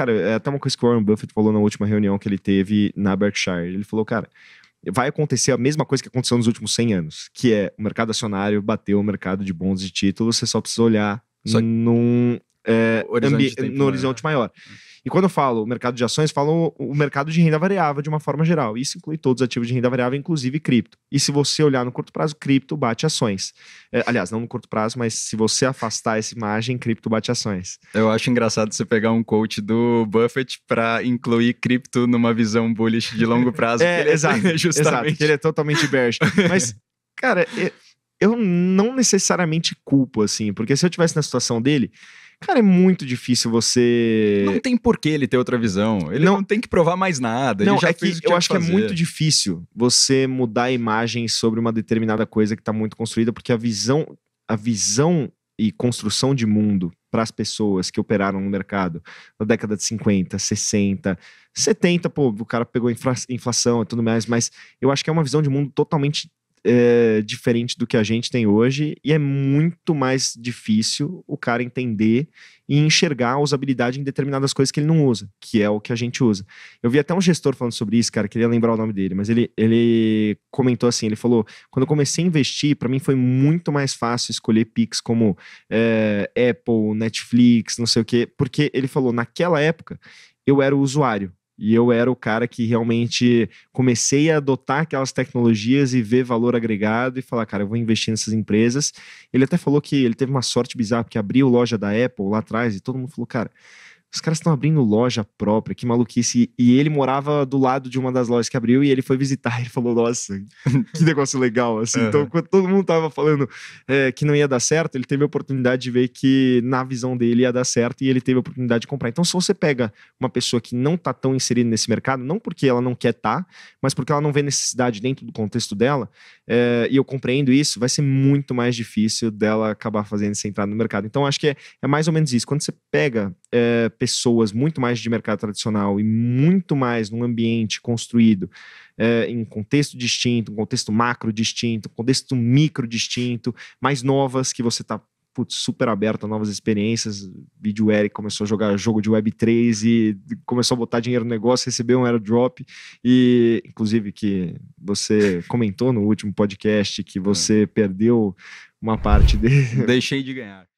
cara, é até uma coisa que o Warren Buffett falou na última reunião que ele teve na Berkshire. Ele falou, cara, vai acontecer a mesma coisa que aconteceu nos últimos 100 anos, que é o mercado acionário bateu o mercado de bons de títulos, você só precisa olhar só... num é, horizonte no horizonte maior. maior. E quando eu falo mercado de ações, falo o mercado de renda variável de uma forma geral. Isso inclui todos os ativos de renda variável, inclusive cripto. E se você olhar no curto prazo, cripto bate ações. É, aliás, não no curto prazo, mas se você afastar essa imagem, cripto bate ações. Eu acho engraçado você pegar um coach do Buffett para incluir cripto numa visão bullish de longo prazo. é, ele é exato, é justamente. Exato, ele é totalmente bearish. mas, cara, eu não necessariamente culpo, assim, porque se eu tivesse na situação dele, Cara, é muito difícil você. Não tem por que ele ter outra visão. Ele não, não tem que provar mais nada. Não, é que eu acho que é muito difícil você mudar a imagem sobre uma determinada coisa que está muito construída, porque a visão, a visão e construção de mundo para as pessoas que operaram no mercado na década de 50, 60, 70, pô, o cara pegou infla inflação e tudo mais, mas eu acho que é uma visão de mundo totalmente é, diferente do que a gente tem hoje e é muito mais difícil o cara entender e enxergar a usabilidade em determinadas coisas que ele não usa, que é o que a gente usa. Eu vi até um gestor falando sobre isso, cara, queria lembrar o nome dele, mas ele, ele comentou assim, ele falou, quando eu comecei a investir, para mim foi muito mais fácil escolher Pix como é, Apple, Netflix, não sei o quê, porque ele falou, naquela época eu era o usuário, e eu era o cara que realmente comecei a adotar aquelas tecnologias e ver valor agregado e falar, cara, eu vou investir nessas empresas. Ele até falou que ele teve uma sorte bizarra, porque abriu loja da Apple lá atrás e todo mundo falou, cara, os caras estão abrindo loja própria, que maluquice. E ele morava do lado de uma das lojas que abriu e ele foi visitar. Ele falou: Nossa, que negócio legal. Assim. Uhum. Então, quando todo mundo tava falando é, que não ia dar certo, ele teve a oportunidade de ver que na visão dele ia dar certo e ele teve a oportunidade de comprar. Então, se você pega uma pessoa que não tá tão inserida nesse mercado, não porque ela não quer estar, tá, mas porque ela não vê necessidade dentro do contexto dela, é, e eu compreendo isso, vai ser muito mais difícil dela acabar fazendo essa entrada no mercado. Então, acho que é, é mais ou menos isso. Quando você pega é, pessoas muito mais de mercado tradicional e muito mais num ambiente construído é, em contexto distinto, um contexto macro distinto, um contexto micro distinto, mais novas que você está super aberto a novas experiências. Vídeo Eric começou a jogar jogo de Web3 e começou a botar dinheiro no negócio, recebeu um airdrop. E, inclusive, que você comentou no último podcast que você é. perdeu uma parte dele. Deixei de ganhar.